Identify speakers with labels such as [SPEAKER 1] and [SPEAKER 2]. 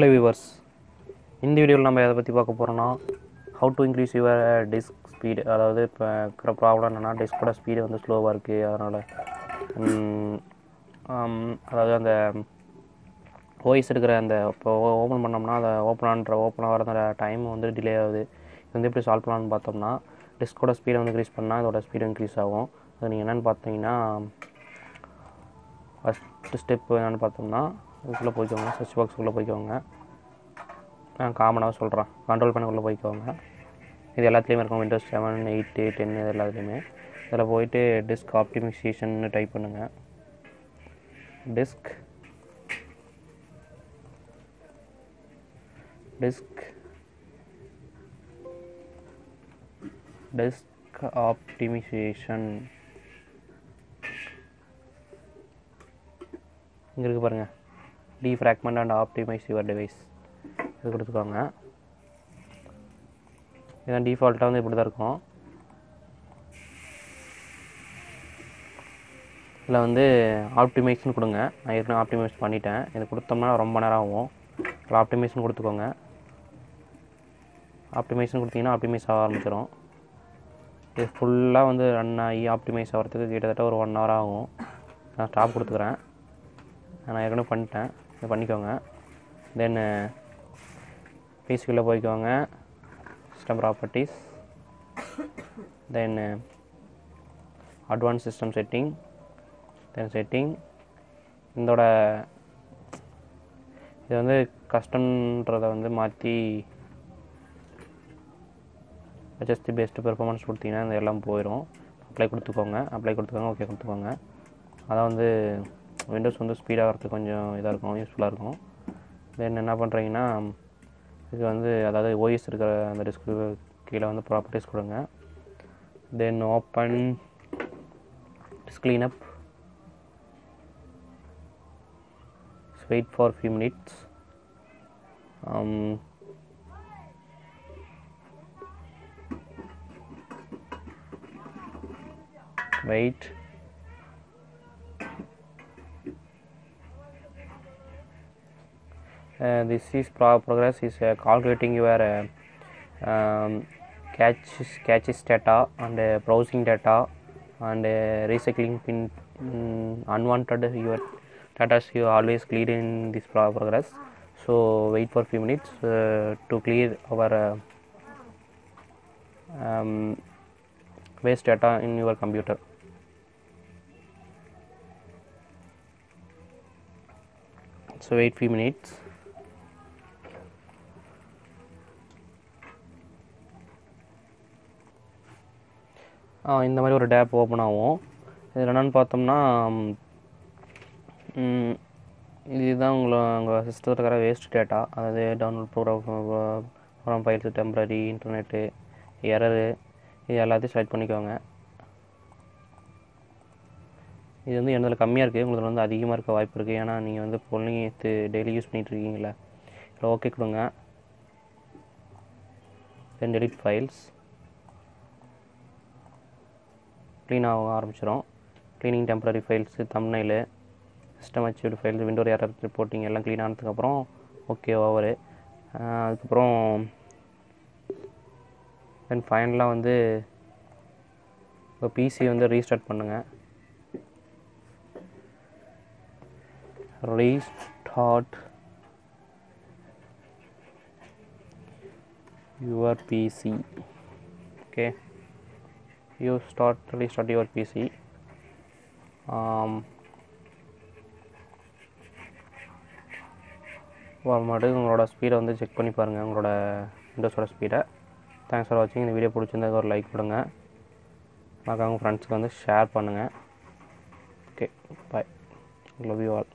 [SPEAKER 1] Hello viewers இந்த வீடியோவில் நம்ம எதை பற்றி பார்க்க போகிறோம்னா how to increase your disk speed அதாவது இப்போ இருக்கிற ப்ராப்ளம் என்னென்னா டிஸ்கோட ஸ்பீடு வந்து ஸ்லோவாக இருக்குது அதனால் அதாவது அந்த ஓஎஸ் எடுக்கிற அந்த இப்போ ஓப்பன் பண்ணோம்னா அதை ஓப்பன் ஆன்ற ஓப்பன் ஆகிற டைம் வந்து டிலே ஆகுது. இது வந்து எப்படி சால்வ் பண்ணலான்னு பார்த்தோம்னா டிஸ்கோட ஸ்பீடை வந்து இன்க்ரீஸ் பண்ணால் இதோட ஸ்பீடு இன்க்ரீஸ் ஆகும். அது நீங்கள் என்னென்னு பார்த்தீங்கன்னா ஃபஸ்ட்டு ஸ்டெப் என்னென்னு பார்த்தோம்னா இதுக்குள்ளே போய்க்கோங்க சர்ச் பாக்ஸுக்குள்ளே போய்க்கோங்க நான் காமனாக சொல்கிறேன் கண்ட்ரோல் பண்ணக்குள்ளே போய்க்கோங்க இது எல்லாத்துலேயுமே இருக்கும். விண்டோஸ் செவன் எயிட்டு டென் இது எல்லாத்துலேயுமே. இதில் போயிட்டு டிஸ்க் ஆப்டிமைசேஷன் டைப் பண்ணுங்கள் டிஸ்க் டிஸ்க் டிஸ்க் ஆப்டிமைசேஷன் இங்கே இருக்குது பாருங்கள் defragment and optimise your device இது கொடுத்துக்கோங்க. இதான் டிஃபால்ட்டாக வந்து இப்படி தான் இருக்கும். இதில் வந்து ஆப்டிமைஸ்னு கொடுங்க. நான் ஏற்கனவே ஆப்டிமைஸ் பண்ணிட்டேன். இது கொடுத்தோம்னா ரொம்ப நேரம் ஆகும். இதில் ஆப்டிமைஸ்னு கொடுத்துக்கோங்க. ஆப்டிமைஸ்னு கொடுத்தீங்கன்னா ஆப்டிமைஸ் ஆக ஆரம்பிச்சிடும் இது ஃபுல்லாக வந்து ரன் ஆகி ஆப்டிமைஸ் ஆகிறதுக்கு கிட்டத்தட்ட ஒரு ஒன் ஹவர் ஆகும். நான் ஸ்டாப் கொடுத்துக்கிறேன். நான் ஏற்கனவே பண்ணிட்டேன். இதை பண்ணிக்கோங்க. தென் பிசிக்குள்ளே uh, போய்க்கோங்க. System properties then advance system setting then setting இதோட இது வந்து கஸ்டம்ன்றதை வந்து மாற்றி ஜஸ்ட் பெஸ்ட்டு பெர்ஃபார்மன்ஸ் கொடுத்தீங்கன்னா இந்த எல்லாம் போயிடும் அப்ளை கொடுத்துக்கோங்க. அப்ளை கொடுத்துக்கோங்க. ஓகே கொடுத்துக்கோங்க. அதான் வந்து விண்டோஸ் வந்து ஸ்பீடாகிறதுக்கு கொஞ்சம் இதாக இருக்கும் யூஸ்ஃபுல்லாக இருக்கும். தென் என்ன பண்ணுறீங்கன்னா இது வந்து அதாவது ஓஎஸ் இருக்கிற அந்த டிஸ்க்கு கீழே வந்து ப்ராப்பர்ட்டிஸ் கொடுங்க. Then open disk cleanup. Wait for few minutes wait uh, this is pro- progress is uh, calculating your uh, um, catches catches data and uh, browsing data and uh, recycling pin um, unwanted your data you always clear in this pro- progress. So wait for few minutes uh, to clear our uh, um, waste data in your computer. So wait few minutes இந்த மாதிரி ஒரு tape open ஆகும். இதில் என்னென்னு பார்த்தோம்னா இதுதான் உங்களை உங்கள் சிஸ்டத்தில் இருக்கிற வேஸ்ட் டேட்டா அதாவது download program program files temporary internet error இது எல்லாத்தையும் செலக்ட் பண்ணிக்கோங்க. இது வந்து என்னதில் கம்மியாக இருக்குது உங்களுக்கு வந்து அதிகமாக இருக்க வாய்ப்பு இருக்குது ஏன்னா நீங்கள் வந்து பொருளைங்க டெய்லி யூஸ் பண்ணிகிட்ருக்கீங்களே இதில் ஓகே கொடுங்க. தென் ஃபைல்ஸ் க்ளீன் ஆக ஆரம்பிச்சிடும் cleaning temporary files thumbnail system archived files window error reporting எல்லாம் க்ளீன் ஆனதுக்கப்புறம் ஓகே ஓவரு அதுக்கப்புறம் தென் ஃபைனலாக வந்து இப்போ பிசி வந்து ரீஸ்டார்ட் பண்ணுங்கள் restart your PC okay you start restart your PC um, மறுபடி உங்களோட ஸ்பீடை வந்து செக் பண்ணி பாருங்கள் உங்களோட விண்டோஸோட ஸ்பீடை தேங்க்ஸ் ஃபார் வாட்சிங் இந்த வீடியோ பிடிச்சிருந்தா ஒரு லைக் கொடுங்க. மறக்காம உங்கள் ஃப்ரெண்ட்ஸுக்கு வந்து ஷேர் பண்ணுங்கள் okay bye love you all